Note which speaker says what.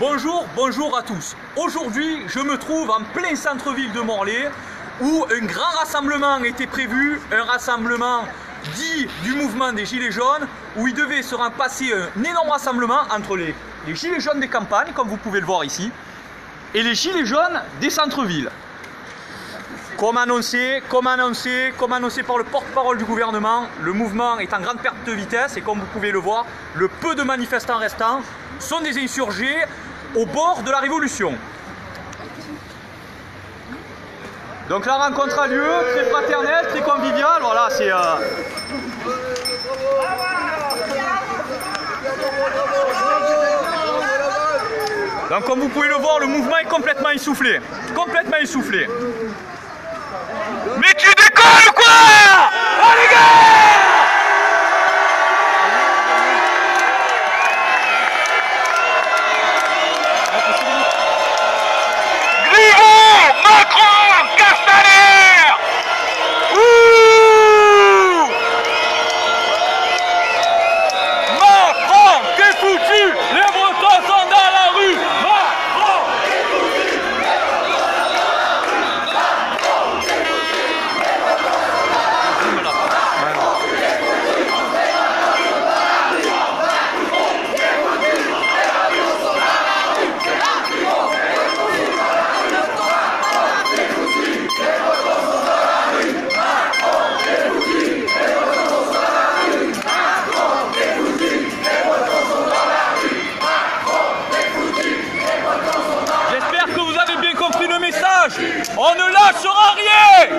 Speaker 1: Bonjour, bonjour à tous. Aujourd'hui, je me trouve en plein centre-ville de Morlaix où un grand rassemblement était prévu, un rassemblement dit du mouvement des Gilets jaunes, où il devait se passer un énorme rassemblement entre les, les Gilets jaunes des campagnes, comme vous pouvez le voir ici, et les Gilets jaunes des centres-villes. Comme annoncé, comme annoncé, comme annoncé par le porte-parole du gouvernement, le mouvement est en grande perte de vitesse et comme vous pouvez le voir, le peu de manifestants restants sont des insurgés au bord de la révolution. Donc la rencontre a lieu, très fraternelle, très conviviale, voilà, c'est... Euh... Donc comme vous pouvez le voir, le mouvement est complètement essoufflé, complètement essoufflé. Mitch On ne lâchera rien.